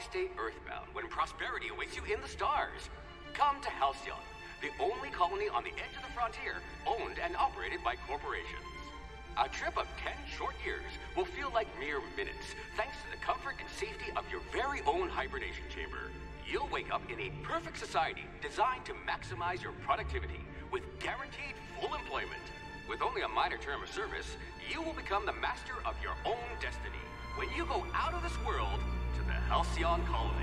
stay earthbound when prosperity awaits you in the stars? Come to Halcyon, the only colony on the edge of the frontier, owned and operated by corporations. A trip of 10 short years will feel like mere minutes, thanks to the comfort and safety of your very own hibernation chamber. You'll wake up in a perfect society designed to maximize your productivity with guaranteed full employment. With only a minor term of service, you will become the master of your own destiny when you go out of this world Halcyon Colony.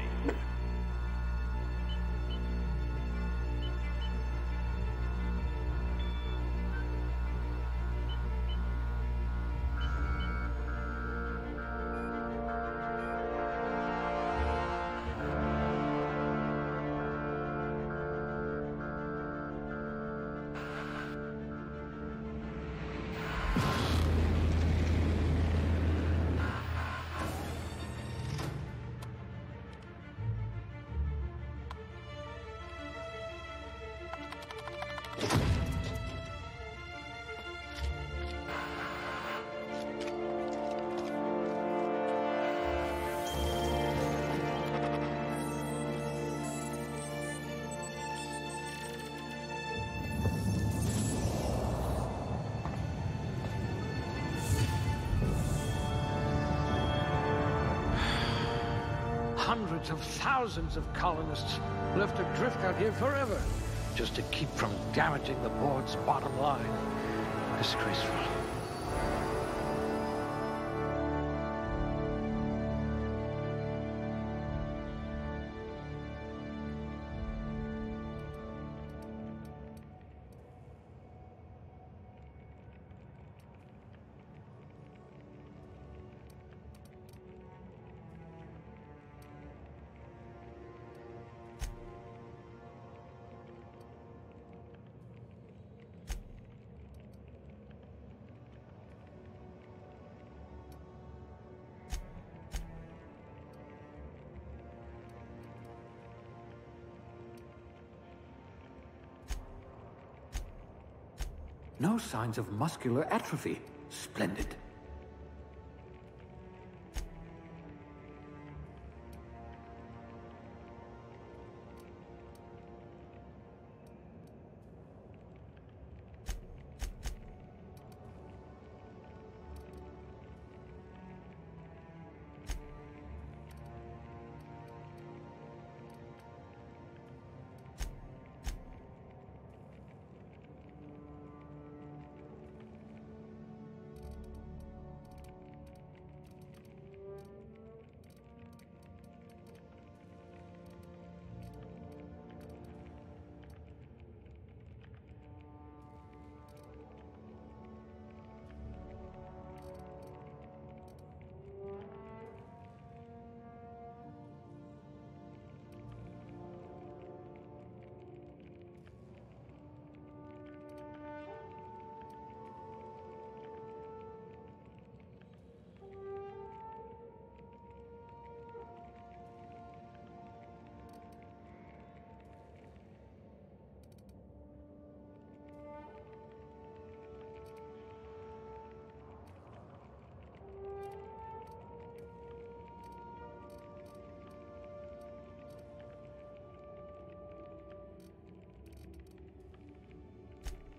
Hundreds of thousands of colonists left adrift out here forever, just to keep from damaging the board's bottom line. Disgraceful. No signs of muscular atrophy. Splendid.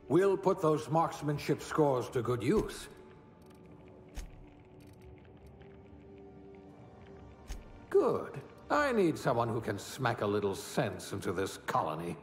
We'll put those marksmanship scores to good use. Good. I need someone who can smack a little sense into this colony.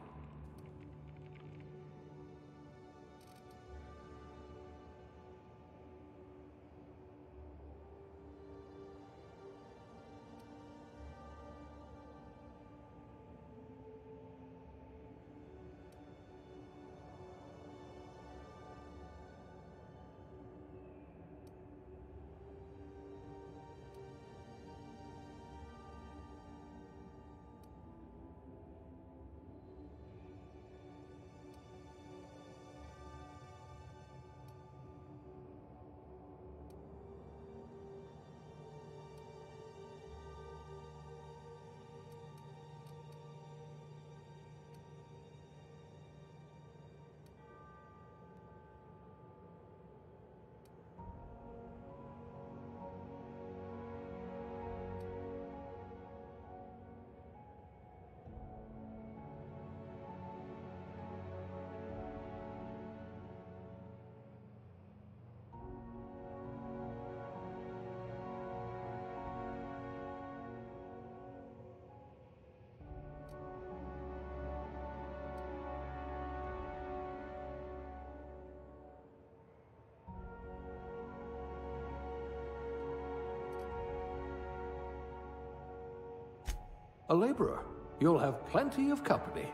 A laborer. You'll have plenty of company.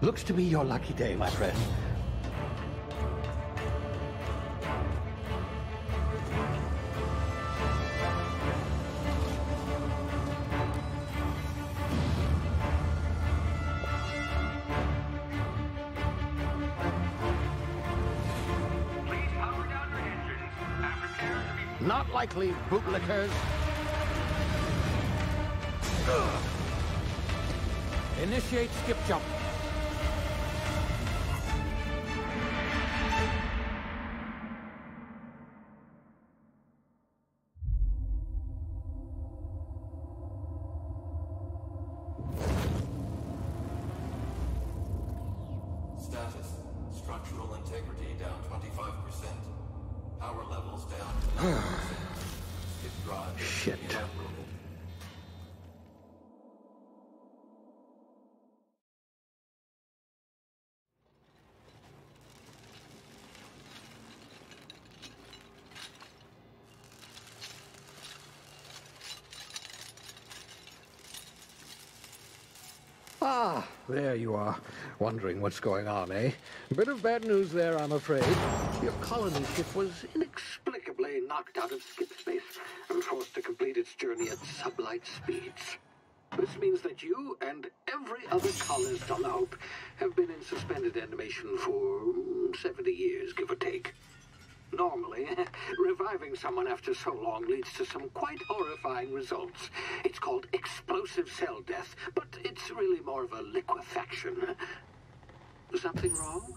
Looks to be your lucky day, my friend. Please power down your engines. I prepare to be Not likely, bootlickers. Initiate skip jump. Ah, there you are. Wondering what's going on, eh? Bit of bad news there, I'm afraid. Your colony ship was inexplicably knocked out of skip space and forced to complete its journey at sublight speeds. This means that you and every other colonist on the Hope have been in suspended animation for mm, 70 years, give or take. Normally, reviving someone after so long leads to some quite horrifying results. It's called explosive cell death, but it's really more of a liquefaction. Something wrong?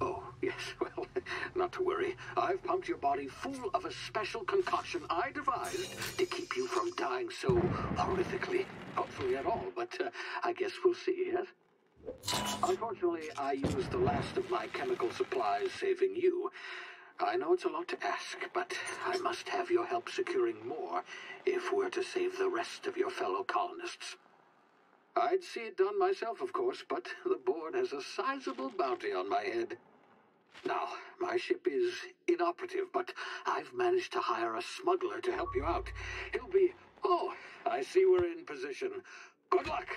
Oh, yes, well, not to worry. I've pumped your body full of a special concoction I devised to keep you from dying so horrifically. Hopefully at all, but uh, I guess we'll see, yes? Unfortunately, I used the last of my chemical supplies saving you. I know it's a lot to ask, but I must have your help securing more if we're to save the rest of your fellow colonists. I'd see it done myself, of course, but the board has a sizable bounty on my head. Now, my ship is inoperative, but I've managed to hire a smuggler to help you out. He'll be. Oh, I see we're in position. Good luck!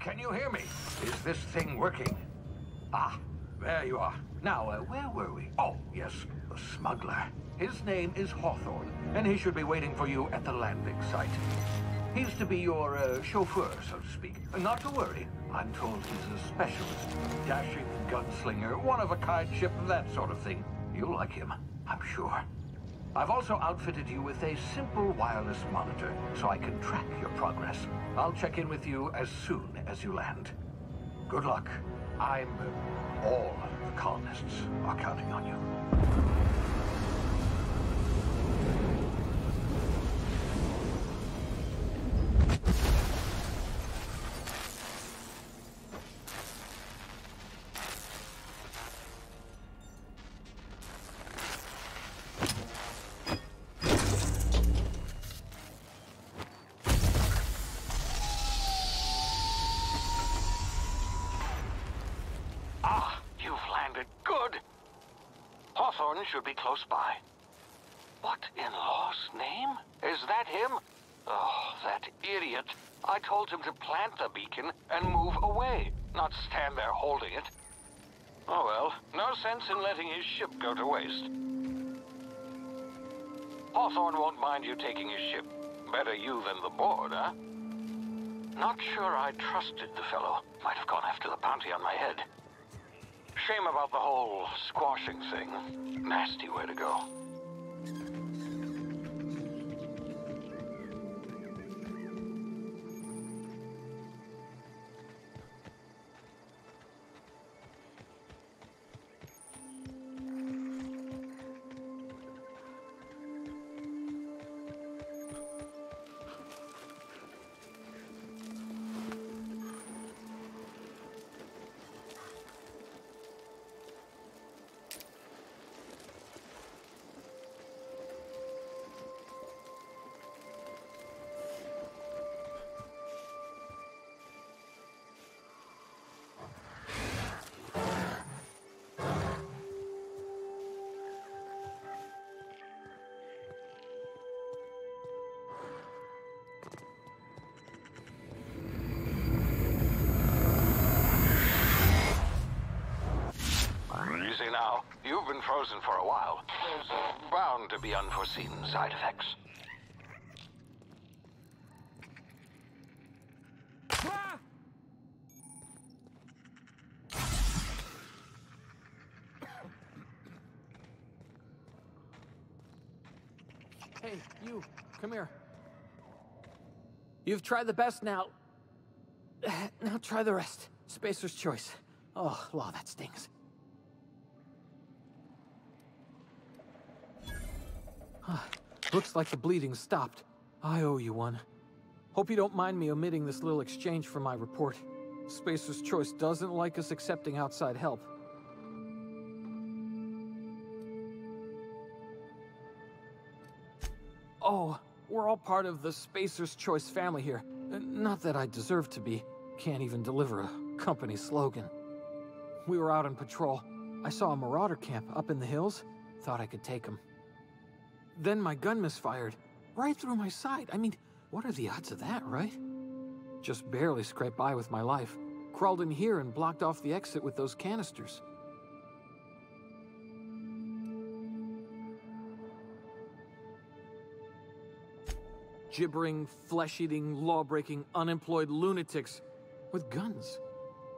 Can you hear me? Is this thing working? Ah, there you are. Now, uh, where were we? Oh, yes, the smuggler. His name is Hawthorne, and he should be waiting for you at the landing site. He's to be your uh, chauffeur, so to speak. Not to worry. I'm told he's a specialist. Dashing gunslinger, one-of-a-kind ship, that sort of thing. You'll like him, I'm sure. I've also outfitted you with a simple wireless monitor, so I can track your progress. I'll check in with you as soon as you land. Good luck. I'm... all the colonists are counting on you. Should be close by. What in law's name? Is that him? Oh, that idiot. I told him to plant the beacon and move away, not stand there holding it. Oh well, no sense in letting his ship go to waste. Hawthorne won't mind you taking his ship. Better you than the board, huh? Not sure I trusted the fellow. Might have gone after the bounty on my head. Shame about the whole squashing thing. Nasty way to go. You've been frozen for a while. There's bound to be unforeseen side effects. Hey, you, come here. You've tried the best now. Now try the rest. Spacer's choice. Oh, law, that stings. Looks like the bleeding stopped. I owe you one. Hope you don't mind me omitting this little exchange from my report. Spacer's Choice doesn't like us accepting outside help. Oh, we're all part of the Spacer's Choice family here. Not that I deserve to be. Can't even deliver a company slogan. We were out on patrol. I saw a marauder camp up in the hills. Thought I could take them. Then my gun misfired. Right through my side. I mean, what are the odds of that, right? Just barely scraped by with my life. Crawled in here and blocked off the exit with those canisters. Gibbering, flesh-eating, law-breaking, unemployed lunatics with guns.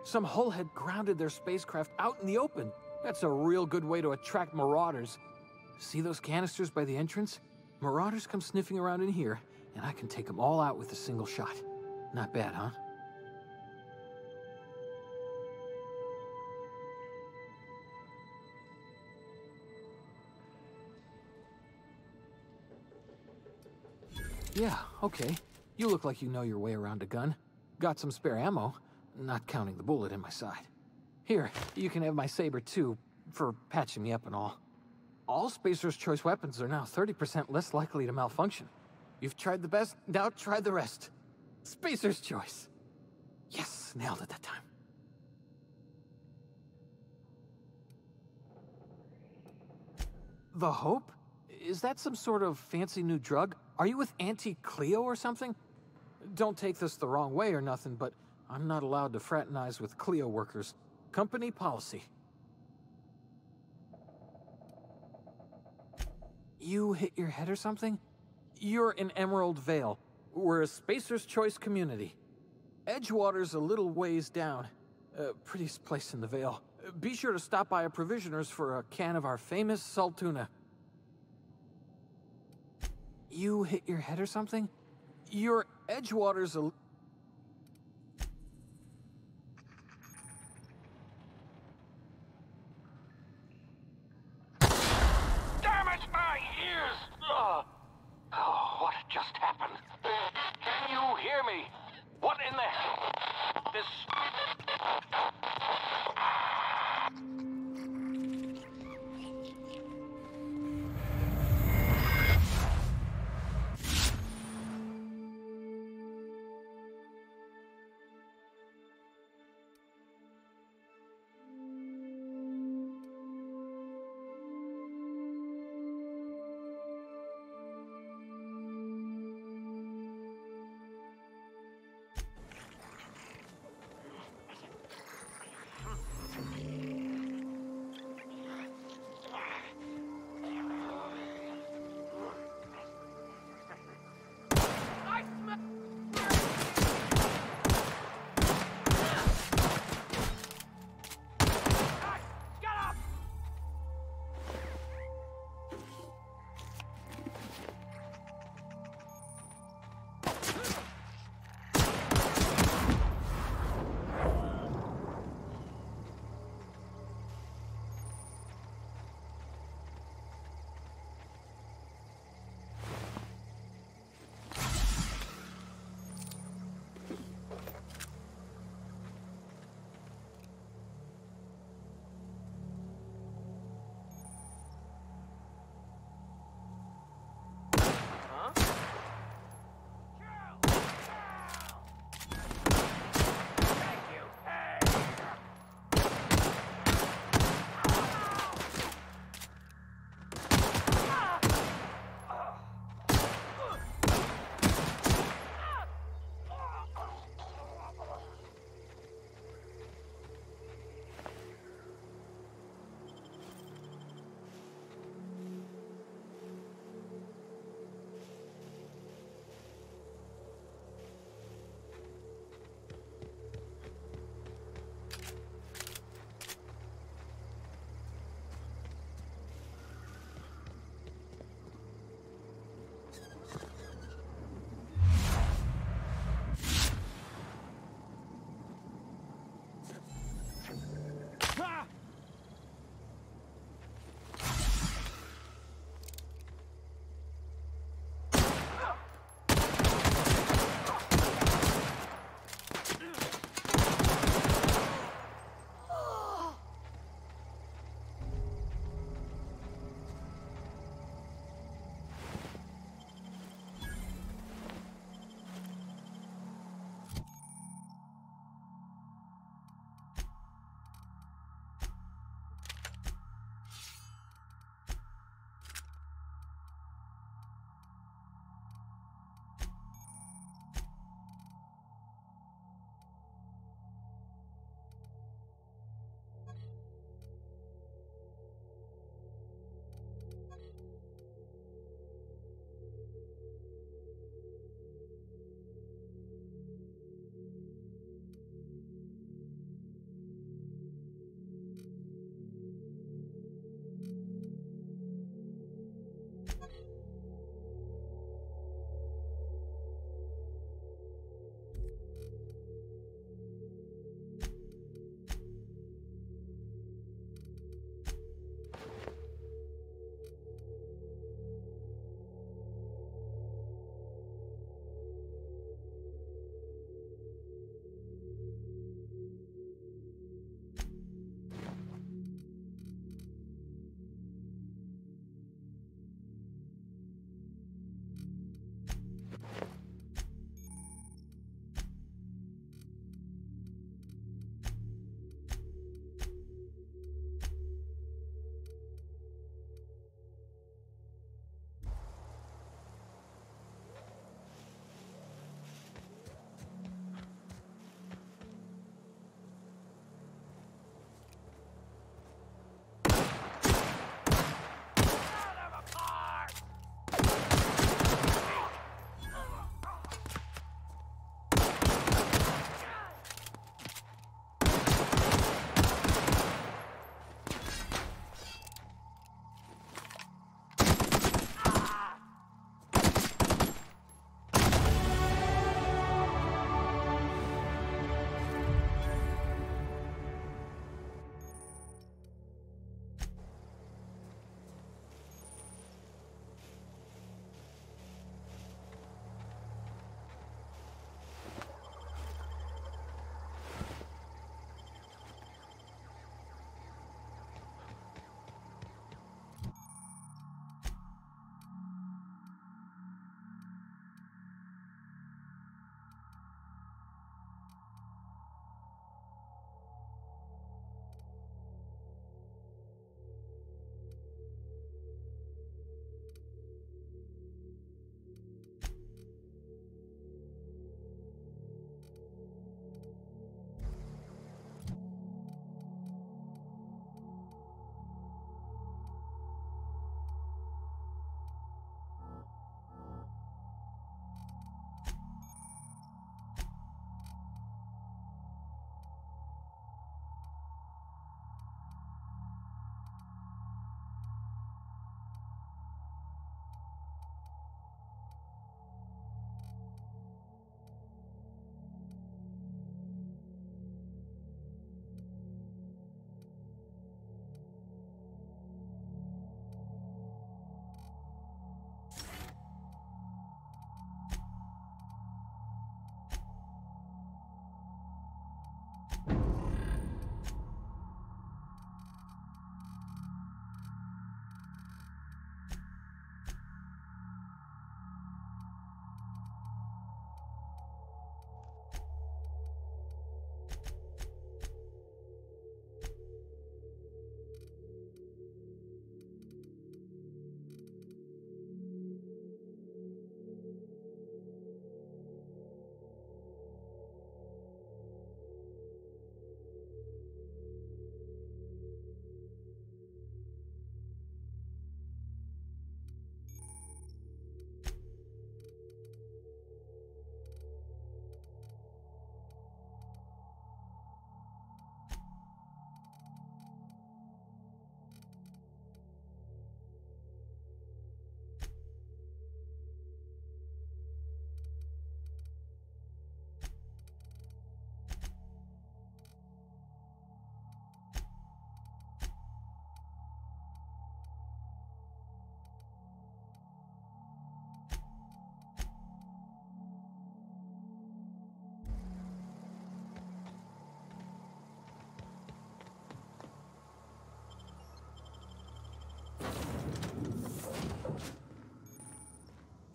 Some hullhead grounded their spacecraft out in the open. That's a real good way to attract marauders. See those canisters by the entrance? Marauders come sniffing around in here, and I can take them all out with a single shot. Not bad, huh? Yeah, okay. You look like you know your way around a gun. Got some spare ammo, not counting the bullet in my side. Here, you can have my saber too, for patching me up and all. All Spacer's Choice weapons are now 30% less likely to malfunction. You've tried the best, now try the rest. Spacer's Choice. Yes, nailed it that time. The Hope? Is that some sort of fancy new drug? Are you with Auntie Cleo or something? Don't take this the wrong way or nothing, but I'm not allowed to fraternize with Cleo workers. Company policy. You hit your head or something? You're in Emerald Vale. We're a Spacer's Choice community. Edgewater's a little ways down. Uh, prettiest place in the Vale. Be sure to stop by a provisioner's for a can of our famous Saltuna. You hit your head or something? Your Edgewater's a... Damn it, my ears! Oh, oh what just happened? Can you hear me? What in the hell? This...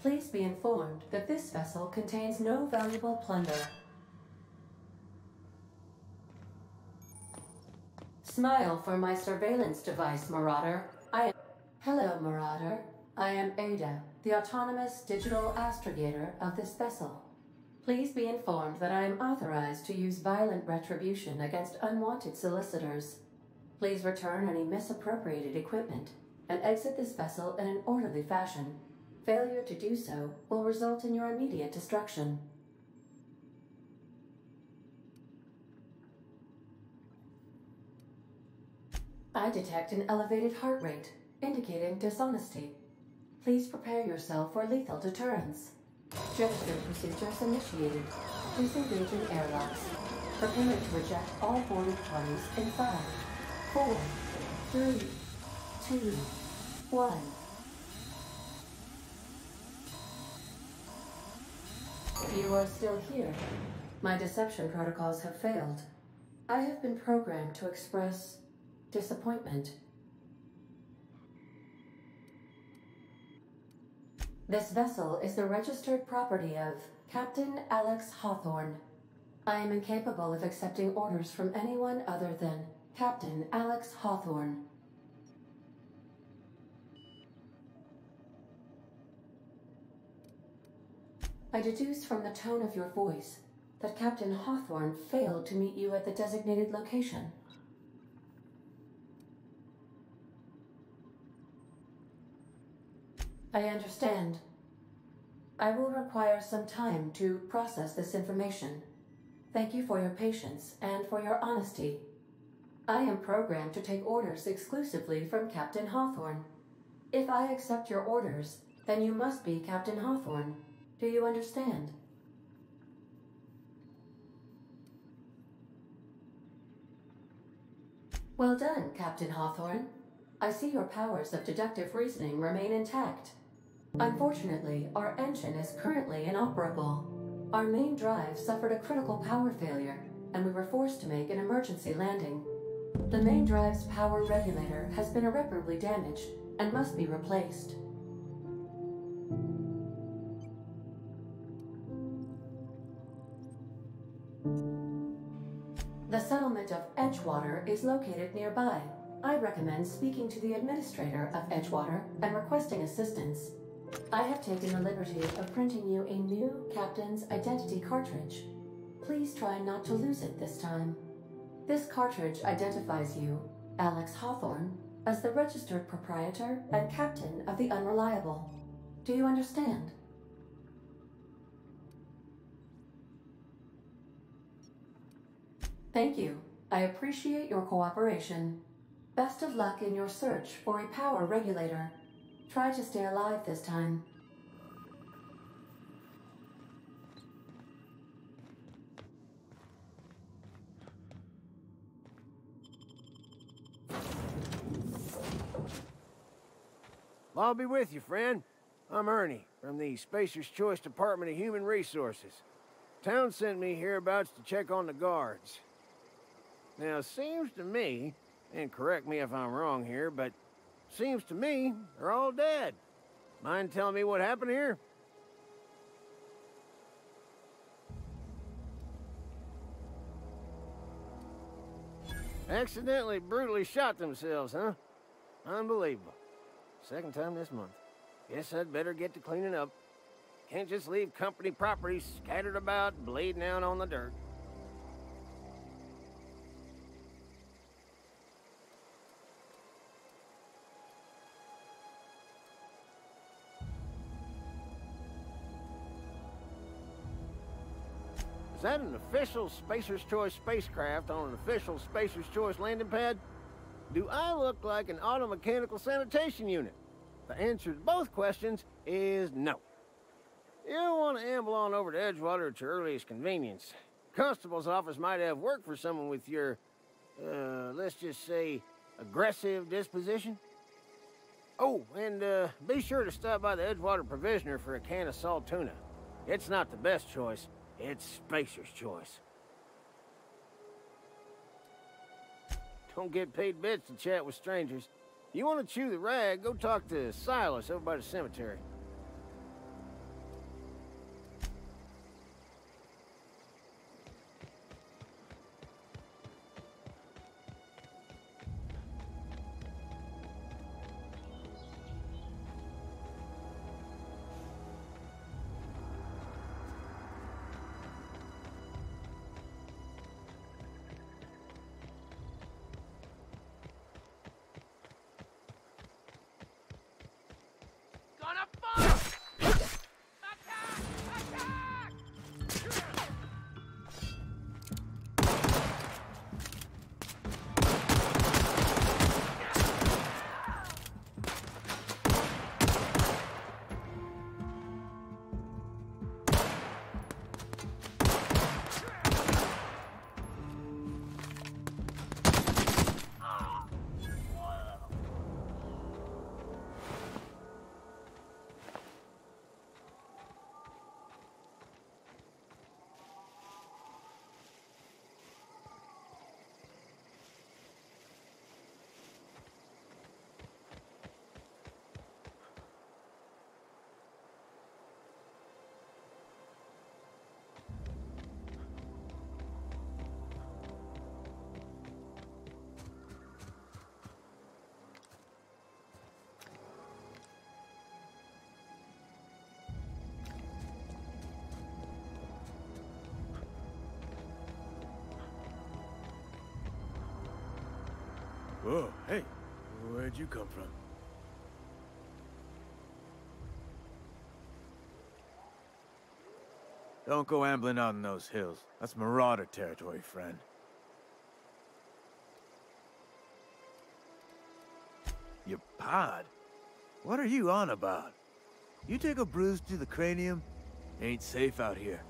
Please be informed that this vessel contains no valuable plunder. Smile for my surveillance device, Marauder. I am... Hello, Marauder. I am Ada, the autonomous digital astrogator of this vessel. Please be informed that I am authorized to use violent retribution against unwanted solicitors. Please return any misappropriated equipment and exit this vessel in an orderly fashion. Failure to do so will result in your immediate destruction. I detect an elevated heart rate, indicating dishonesty. Please prepare yourself for lethal deterrence. Gesture procedures initiated. Disengaging airlocks. Preparing to reject all boarded parties in five, four, three, two, one. You are still here. My deception protocols have failed. I have been programmed to express disappointment. This vessel is the registered property of Captain Alex Hawthorne. I am incapable of accepting orders from anyone other than Captain Alex Hawthorne. I deduce from the tone of your voice that Captain Hawthorne failed to meet you at the designated location. I understand. I will require some time to process this information. Thank you for your patience and for your honesty. I am programmed to take orders exclusively from Captain Hawthorne. If I accept your orders, then you must be Captain Hawthorne. Do you understand? Well done, Captain Hawthorne. I see your powers of deductive reasoning remain intact. Unfortunately, our engine is currently inoperable. Our main drive suffered a critical power failure, and we were forced to make an emergency landing. The main drive's power regulator has been irreparably damaged and must be replaced. Is located nearby. I recommend speaking to the administrator of Edgewater and requesting assistance. I have taken the liberty of printing you a new captain's identity cartridge. Please try not to lose it this time. This cartridge identifies you, Alex Hawthorne, as the registered proprietor and captain of the Unreliable. Do you understand? Thank you. I appreciate your cooperation. Best of luck in your search for a power regulator. Try to stay alive this time. I'll be with you, friend. I'm Ernie, from the Spacer's Choice Department of Human Resources. Town sent me hereabouts to check on the guards. Now, it seems to me, and correct me if I'm wrong here, but seems to me they're all dead. Mind telling me what happened here? Accidentally, brutally shot themselves, huh? Unbelievable. Second time this month. Guess I'd better get to cleaning up. Can't just leave company property scattered about, bleeding out on the dirt. That an official Spacer's Choice spacecraft on an official Spacer's Choice landing pad? Do I look like an automechanical sanitation unit? The answer to both questions is no. You'll want to amble on over to Edgewater at your earliest convenience. Constable's office might have work for someone with your, uh, let's just say, aggressive disposition. Oh, and uh, be sure to stop by the Edgewater Provisioner for a can of salt tuna. It's not the best choice, it's Spacer's choice. Don't get paid bits to chat with strangers. You want to chew the rag, go talk to Silas over by the cemetery. Hey, where'd you come from? Don't go ambling out in those hills. That's Marauder territory, friend. Your pod? What are you on about? You take a bruise to the cranium? Ain't safe out here.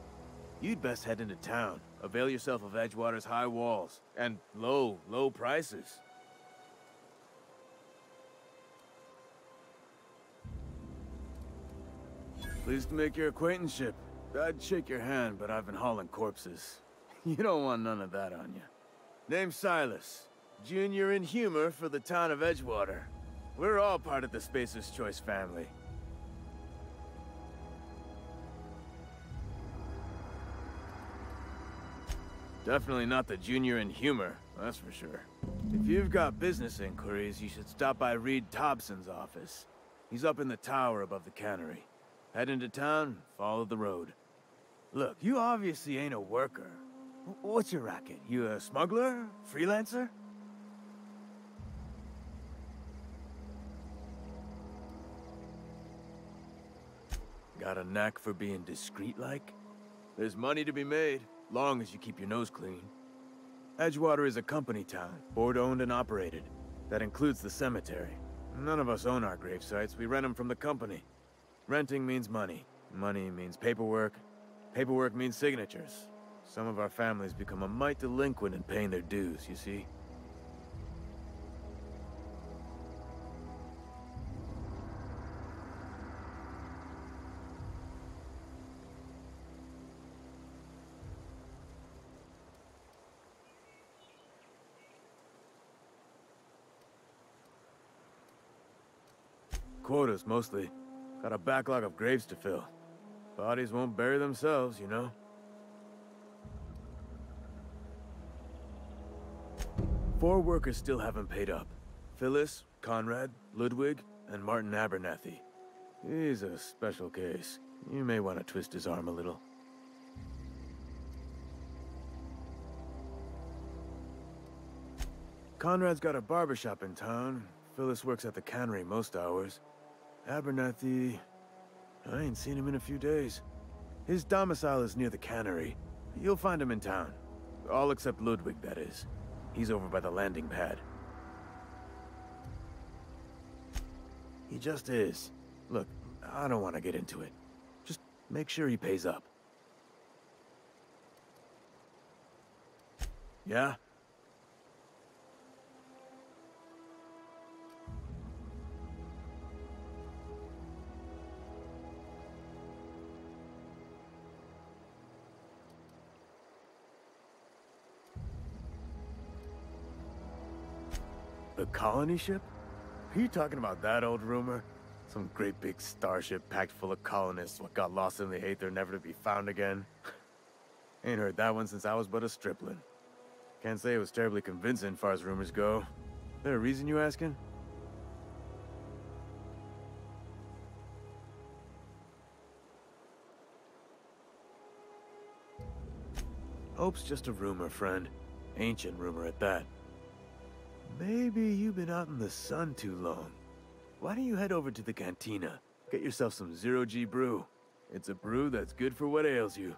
You'd best head into town. Avail yourself of Edgewater's high walls. And low, low prices. Pleased to make your acquaintanceship. I'd shake your hand, but I've been hauling corpses. You don't want none of that on you. Name's Silas. Junior in humor for the town of Edgewater. We're all part of the Spacer's Choice family. Definitely not the junior in humor, that's for sure. If you've got business inquiries, you should stop by Reed Tobson's office. He's up in the tower above the cannery. Head into town, follow the road. Look, you obviously ain't a worker. What's your racket? You a smuggler? Freelancer? Got a knack for being discreet-like? There's money to be made, long as you keep your nose clean. Edgewater is a company town, board-owned and operated. That includes the cemetery. None of us own our grave sites, we rent them from the company. Renting means money. Money means paperwork. Paperwork means signatures. Some of our families become a mite delinquent in paying their dues, you see? Quotas, mostly. Got a backlog of graves to fill. Bodies won't bury themselves, you know? Four workers still haven't paid up. Phyllis, Conrad, Ludwig, and Martin Abernathy. He's a special case. You may want to twist his arm a little. Conrad's got a barbershop in town. Phyllis works at the cannery most hours. Abernathy... I ain't seen him in a few days. His domicile is near the cannery. You'll find him in town. All except Ludwig, that is. He's over by the landing pad. He just is. Look, I don't want to get into it. Just make sure he pays up. Yeah? The colony ship? Are you talking about that old rumor? Some great big starship packed full of colonists what got lost in the Aether never to be found again? Ain't heard that one since I was but a stripling. Can't say it was terribly convincing far as rumors go. There a reason you asking? Hope's just a rumor, friend. Ancient rumor at that. Maybe you've been out in the sun too long. Why don't you head over to the cantina? Get yourself some Zero G brew. It's a brew that's good for what ails you.